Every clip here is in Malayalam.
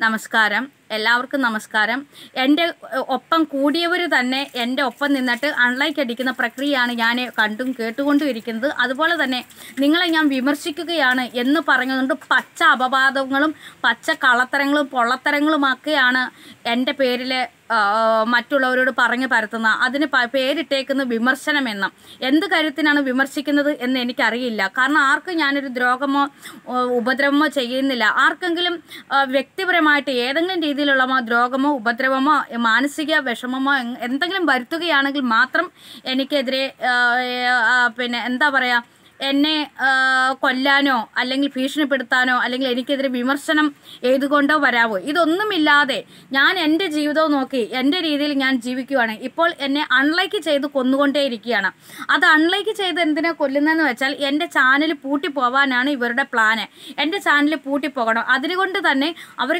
നമസ്കാരം. എല്ലാവർക്കും നമസ്കാരം. എന്റെ ഒപ്പം കൂടിയവർ തന്നെ എന്റെ ഒപ്പം നിന്നിട്ട് അൺലൈക്ക് അടിക്കുന്ന പ്രക്രിയയാണ് ഞാൻ കണ്ടും കേട്ടുകൊണ്ടും ഇരിക്കുന്നത് അതുപോലെ തന്നെ നിങ്ങളെ ഞാൻ വിമർശിക്കുകയാണ് എന്ന് പറഞ്ഞുകൊണ്ട് പച്ച അപവാദങ്ങളും പച്ച കള്ളത്തരങ്ങളും പൊള്ളത്തരങ്ങളുമൊക്കെയാണ് എന്റെ പേരിൽ മറ്റുള്ളവരോട് പറഞ്ഞു പരത്തുന്ന അതിന് പേരിട്ടേക്കുന്ന വിമർശനം എന്നും എന്ത് കാര്യത്തിനാണ് വിമർശിക്കുന്നത് എന്ന് എനിക്കറിയില്ല. കാരണം ആർക്കും ഞാനൊരു ദ്രോഹമോ ഉപദ്രവമോ ചെയ്യുന്നില്ല. ആർക്കെങ്കിലും വ്യക്തിപരമായിട്ട് ഏതെങ്കിലും രീതിയിലുള്ള രോഗമോ ഉപദ്രവമോ മാനസിക വിഷമമോ എന്തെങ്കിലും വരുത്തുകയാണെങ്കിൽ മാത്രം എനിക്കെതിരെ പിന്നെ എന്താ പറയുക എന്നെ കൊല്ലാനോ അല്ലെങ്കിൽ ഭീഷണിപ്പെടുത്താനോ അല്ലെങ്കിൽ എനിക്കെതിരെ വിമർശനം എഴുതുകൊണ്ടോ വരാവോ? ഇതൊന്നുമില്ലാതെ ഞാൻ എന്റെ ജീവിതവും നോക്കി എന്റെ രീതിയിൽ ഞാൻ ജീവിക്കുകയാണ് ഇപ്പോൾ എന്നെ അൺലൈക്ക് ചെയ്ത് കൊന്നുകൊണ്ടേയിരിക്കുകയാണ്. അത് അൺലൈക്ക് ചെയ്ത് എന്തിനാ കൊല്ലുന്നതെന്ന് വെച്ചാൽ എന്റെ ചാനൽ പൂട്ടി പോവാനാണ് ഇവരുടെ പ്ലാന് എന്റെ ചാനൽ പൂട്ടി പോകണം. അതിനുകൊണ്ട് തന്നെ അവർ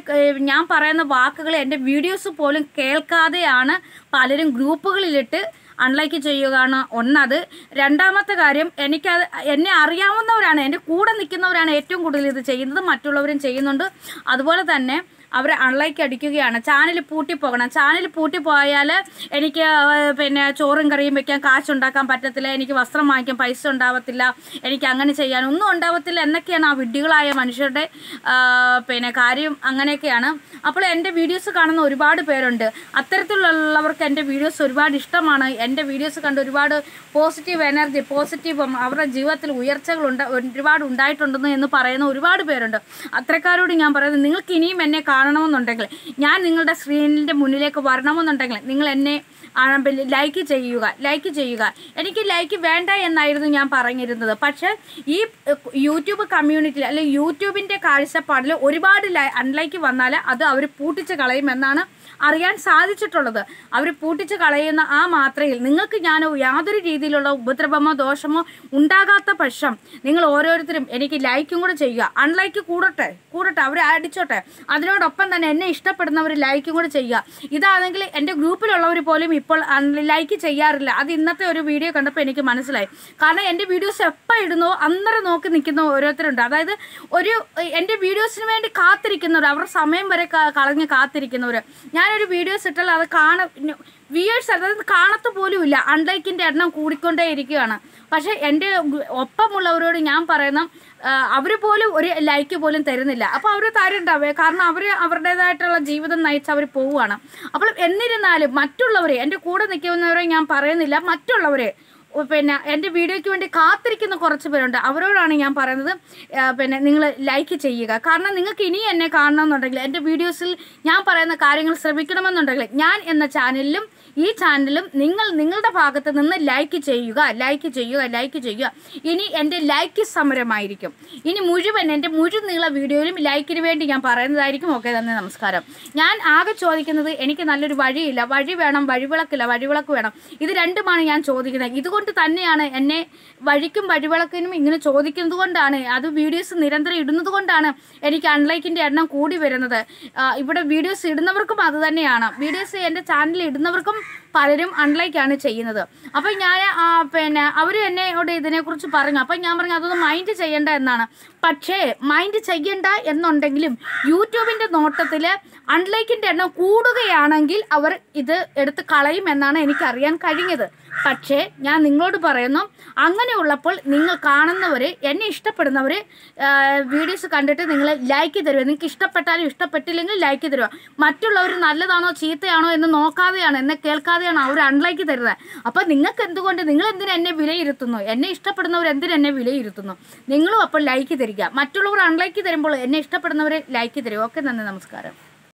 ഞാൻ പറയുന്ന വാക്കുകൾ എന്റെ വീഡിയോസ് പോലും കേൾക്കാതെയാണ് പലരും ഗ്രൂപ്പുകളിലിട്ട് അൺലൈക്ക് ചെയ്യുകയാണ് ഒന്നത്. രണ്ടാമത്തെ കാര്യം എനിക്കത് എന്നെ അറിയാവുന്നവരാണ് എന്റെ കൂടെ നിൽക്കുന്നവരാണ് ഏറ്റവും കൂടുതൽ ഇത് ചെയ്യുന്നത്. മറ്റുള്ളവരും ചെയ്യുന്നുണ്ട്. അതുപോലെ തന്നെ അവർ അൺലൈക്ക് അടിക്കുകയാണ്. ചാനൽ പൂട്ടിപ്പോകണം ചാനൽ പൂട്ടിപ്പോയാൽ എനിക്ക് പിന്നെ ചോറും കറിയും വെക്കാൻ കാശുണ്ടാക്കാൻ പറ്റത്തില്ല. എനിക്ക് വസ്ത്രം വാങ്ങിക്കാൻ പൈസ ഉണ്ടാവത്തില്ല. എനിക്ക് അങ്ങനെ ചെയ്യാൻ ഒന്നും ഉണ്ടാവത്തില്ല. എന്നൊക്കെയാണ് ആ വിഡ്ഢികളായ മനുഷ്യരുടെ പിന്നെ കാര്യം അങ്ങനെയൊക്കെയാണ്. അപ്പോൾ എന്റെ വീഡിയോസ് കാണുന്ന ഒരുപാട് പേരുണ്ട്. അത്തരത്തിലുള്ളവർക്ക് എന്റെ വീഡിയോസ് ഒരുപാട് ഇഷ്ടമാണ്. എന്റെ വീഡിയോസ് കണ്ട് ഒരുപാട് പോസിറ്റീവ് എനർജി പോസിറ്റീവ് അവരുടെ ജീവിതത്തിൽ ഉയർച്ചകൾ ഉണ്ട് ഒരുപാട് ഉണ്ടായിട്ടുണ്ടെന്ന് എന്ന് പറയുന്ന ഒരുപാട് പേരുണ്ട്. അത്രക്കാരോട് ഞാൻ പറയുന്നത് നിങ്ങൾക്ക് ഇനിയും എന്നെ കാണണമെന്നുണ്ടെങ്കിൽ ഞാൻ നിങ്ങളുടെ സ്ക്രീനിന്റെ മുന്നിലേക്ക് വരണമെന്നുണ്ടെങ്കിൽ നിങ്ങൾ എന്നെ ലൈക്ക് ചെയ്യുക ലൈക്ക് ചെയ്യുക. എനിക്ക് ലൈക്ക് വേണ്ട എന്നായിരുന്നു ഞാൻ പറഞ്ഞിരുന്നത്. പക്ഷേ ഈ യൂട്യൂബ് കമ്മ്യൂണിറ്റിയിൽ അല്ലെങ്കിൽ യൂട്യൂബിന്റെ കാഴ്ചപ്പാടിൽ ഒരുപാട് അൺലൈക്ക് വന്നാൽ അത് അവർ പൂട്ടിച്ച് കളയുമെന്നാണ് അറിയാൻ സാധിച്ചിട്ടുള്ളത്. അവർ പൂട്ടിച്ച് കളയുന്ന ആ മാത്രയിൽ നിങ്ങൾക്ക് ഞാൻ യാതൊരു രീതിയിലുള്ള ഉപദ്രവമോ ദോഷമോ ഉണ്ടാകാത്ത പക്ഷം നിങ്ങൾ ഓരോരുത്തരും എനിക്ക് ലൈക്കും കൂടെ ചെയ്യുക. അൺലൈക്ക് കൂടട്ടെ കൂടട്ടെ അവർ അടിച്ചോട്ടെ. അതിനോടൊപ്പം തന്നെ എന്നെ ഇഷ്ടപ്പെടുന്നവർ ലൈക്കും കൂടെ ചെയ്യുക. ഇതാണെങ്കിൽ എന്റെ ഗ്രൂപ്പിലുള്ളവർ പോലും ഇപ്പോൾ ലൈക്ക് ചെയ്യാറില്ല. അത് ഇന്നത്തെ ഒരു വീഡിയോ കണ്ടപ്പോൾ എനിക്ക് മനസ്സിലായി. കാരണം എന്റെ വീഡിയോസ് എപ്പോൾ ഇടുന്നോ അന്നേരം നോക്കി നിൽക്കുന്ന ഓരോരുത്തരുണ്ട്. അതായത് ഒരു എന്റെ വീഡിയോസിന് വേണ്ടി കാത്തിരിക്കുന്നവർ അവരുടെ സമയം വരെ കളഞ്ഞ് കാത്തിരിക്കുന്നവർ ഞാനൊരു വീഡിയോസ് ഇട്ടാൽ അത് കാണ വ്യൂവേഴ്സ് അതായത് കാണത്ത് പോലും ഇല്ല അൺലൈക്കിന്റെ എണ്ണം കൂടിക്കൊണ്ടേ ഇരിക്കുകയാണ് പക്ഷേ എന്റെ ഒപ്പമുള്ളവരോട് ഞാൻ പറയുന്ന അവർ പോലും ഒരു ലൈക്ക് പോലും തരുന്നില്ല. അപ്പോൾ അവർ തരുണ്ടാവേ. കാരണം അവർ അവരുടേതായിട്ടുള്ള ജീവിതം നയിച്ച് അവർ പോവുകയാണ്. അപ്പോൾ എന്നിരുന്നാലും മറ്റുള്ളവരെ എന്റെ കൂടെ നിൽക്കുന്നവരെ ഞാൻ പറയുന്നില്ല. മറ്റുള്ളവരെ പിന്നെ എന്റെ വീഡിയോയ്ക്ക് വേണ്ടി കാത്തിരിക്കുന്ന കുറച്ച് പേരുണ്ട്. അവരോടാണ് ഞാൻ പറയുന്നത്. പിന്നെ നിങ്ങൾ ലൈക്ക് ചെയ്യുക. കാരണം നിങ്ങൾക്ക് ഇനി എന്നെ കാണണമെന്നുണ്ടെങ്കിൽ എന്റെ വീഡിയോസിൽ ഞാൻ പറയുന്ന കാര്യങ്ങൾ ശ്രമിക്കണമെന്നുണ്ടെങ്കിൽ ഞാൻ എന്ന ചാനലിലും ഈ ചാനലും നിങ്ങൾ നിങ്ങളുടെ ഭാഗത്ത് നിന്ന് ലൈക്ക് ചെയ്യുക ലൈക്ക് ചെയ്യുക ലൈക്ക് ചെയ്യുക. ഇനി എന്റെ ലൈക്ക് സമരമായിരിക്കും. ഇനി മുഴുവൻ എന്റെ മുഴുവൻ നീള വീഡിയോയിലും ലൈക്കിന് വേണ്ടി ഞാൻ പറയുന്നതായിരിക്കും. ഓക്കെ തന്നെ നമസ്കാരം. ഞാൻ ആകെ ചോദിക്കുന്നത് എനിക്ക് നല്ലൊരു വഴിയില്ല. വഴി വേണം വഴിവിളക്കില്ല വഴിവിളക്ക് വേണം. ഇത് രണ്ടുമാണ് ഞാൻ ചോദിക്കുന്നത്. ഇതുകൊണ്ട് തന്നെയാണ് എന്നെ വഴിക്കും വഴിവിളക്കിനും ഇങ്ങനെ ചോദിക്കുന്നത് കൊണ്ടാണ്. അത് വീഡിയോസ് നിരന്തരം ഇടുന്നത് കൊണ്ടാണ് എനിക്ക് അൺലൈക്കിന്റെ എണ്ണം കൂടി വരുന്നത്. ഇവിടെ വീഡിയോസ് ഇടുന്നവർക്കും അത് തന്നെയാണ്. വീഡിയോസ് എന്റെ ചാനലിൽ ഇടുന്നവർക്കും പലരും അൺലൈക്കാണ് ചെയ്യുന്നത്. അപ്പം ഞാൻ പിന്നെ അവർ എന്നോട് ഇതിനെക്കുറിച്ച് പറഞ്ഞു. അപ്പം ഞാൻ പറഞ്ഞു അതൊന്നും മൈൻഡ് ചെയ്യേണ്ട എന്നാണ്. പക്ഷേ മൈൻഡ് ചെയ്യണ്ട എന്നുണ്ടെങ്കിലും യൂട്യൂബിന്റെ നോട്ടത്തിൽ അൺലൈക്കിന്റെ എണ്ണം കൂടുകയാണെങ്കിൽ അവർ ഇത് എടുത്ത് കളയും കളയുമെന്നാണ് എനിക്കറിയാൻ കഴിഞ്ഞത്. പക്ഷേ ഞാൻ നിങ്ങളോട് പറയുന്നു അങ്ങനെ ഉള്ളപ്പോൾ നിങ്ങൾ കാണുന്നവർ എന്നെ ഇഷ്ടപ്പെടുന്നവർ വീഡിയോസ് കണ്ടിട്ട് നിങ്ങൾ ലൈക്ക് തരുക നിങ്ങൾക്ക് ഇഷ്ടപ്പെട്ടാലും ഇഷ്ടപ്പെട്ടില്ലെങ്കിൽ ലൈക്ക് തരുക മറ്റുള്ളവർ നല്ലതാണോ ചീത്തയാണോ എന്ന് നോക്കാതെയാണ് എന്നെ കേൾക്കാതെയാണ് അവർ അൺലൈക്ക് തരുന്നത്. അപ്പോൾ നിങ്ങൾക്ക് എന്തുകൊണ്ട് നിങ്ങൾ എന്തിനു എന്നെ വിലയിരുത്തുന്നു? എന്നെ ഇഷ്ടപ്പെടുന്നവർ എന്തിനു എന്നെ വിലയിരുത്തുന്നു? നിങ്ങളും അപ്പോൾ ലൈക്ക് തരിക. മറ്റുള്ളവർ അൺലൈക്ക് തരുമ്പോൾ എന്നെ ഇഷ്ടപ്പെടുന്നവർ ലൈക്ക് തരും ഓക്കെ നന്ദി നമസ്കാരം.